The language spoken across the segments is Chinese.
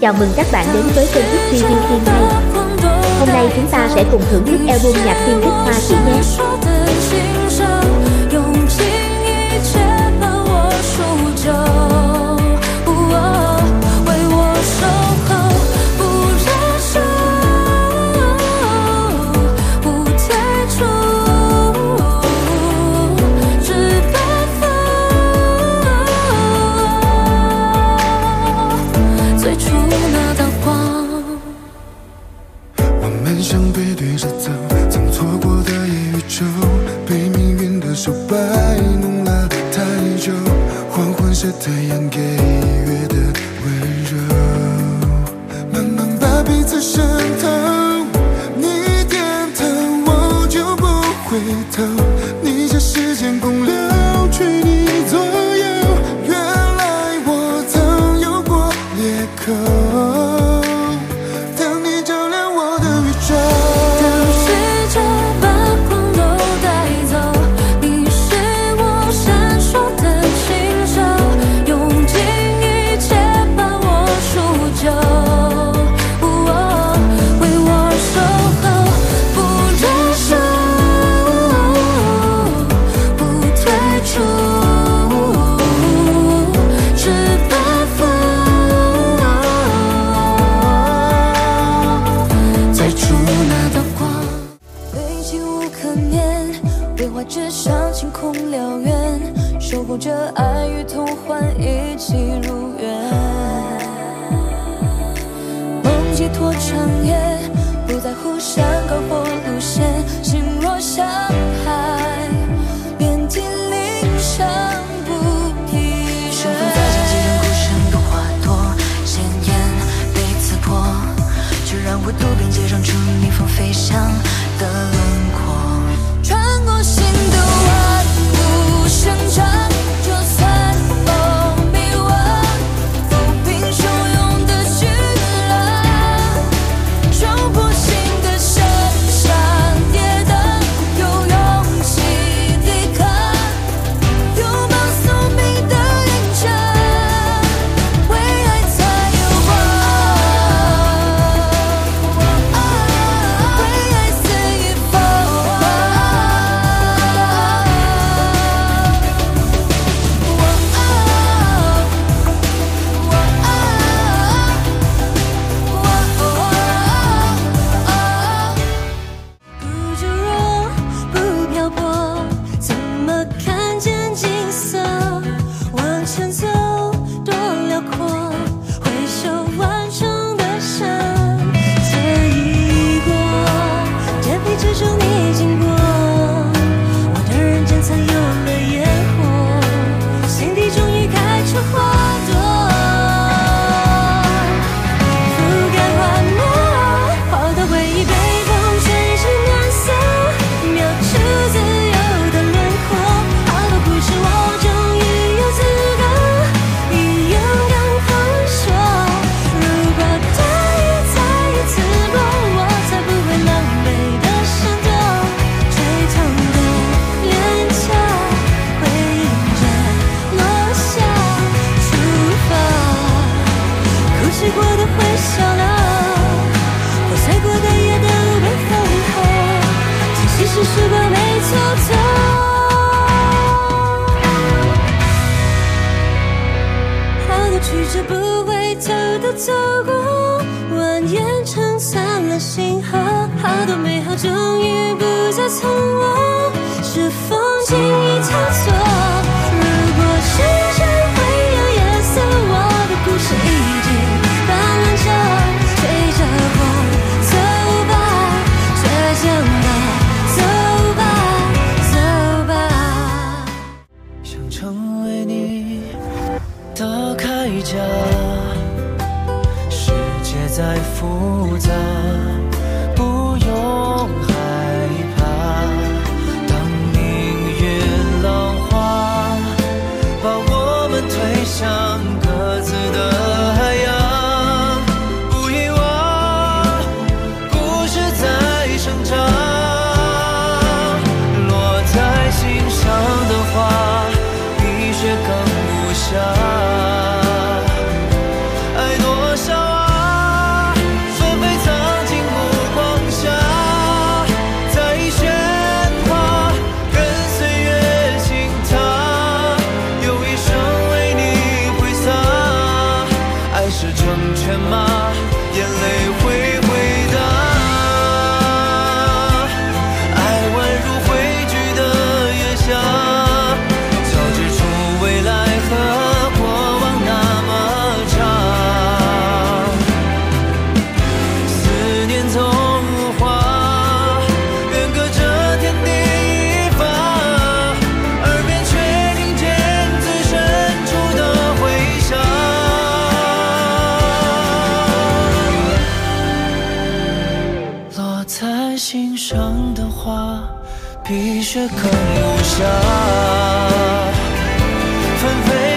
Chào mừng các bạn đến với kênh Thích Review Phim hay. Hôm nay chúng ta sẽ cùng thưởng thức album nhạc phim Thích Hoa Sĩ nhé. 很想背对着走，曾错过的夜与昼，被命运的手摆弄了太久。黄昏是太阳给月的温柔，慢慢把彼此渗透。你点头，我就不回头。着爱与痛欢一起如愿，梦寄托长夜，不在乎山高或的，从我是风轻易逃错？如果时间会有颜色，我的故事已经翻了着。追着光走吧，倔强吧，走吧，走吧，想成为你的铠甲。世界再复杂。心上的花，比雪更无暇，纷飞。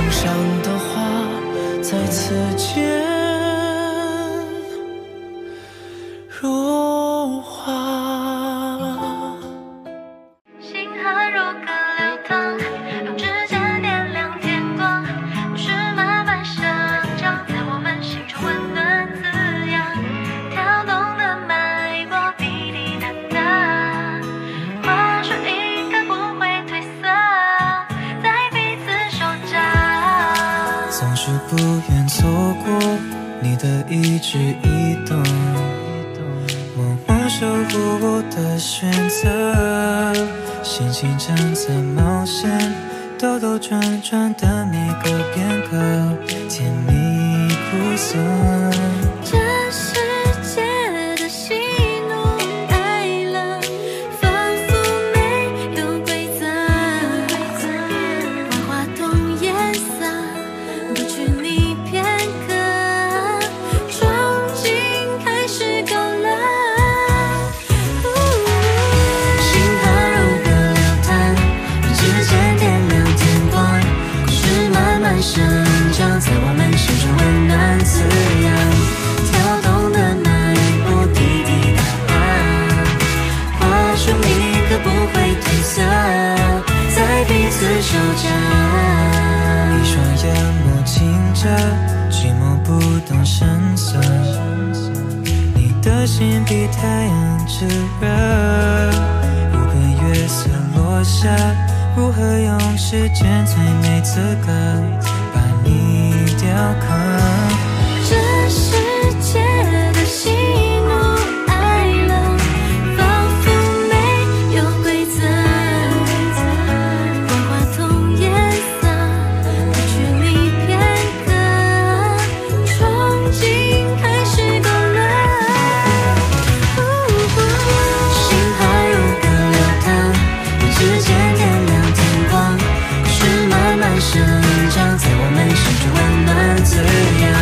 心上的花在此间。你的一举一动，默默守护我的选择。心情正在冒险，兜兜转转的每个片刻，甜蜜苦涩。家，寂寞不动声色。你的心比太阳炙热，如果月色落下，如何用时间最没资格把你雕刻？生长在我们心中温暖滋养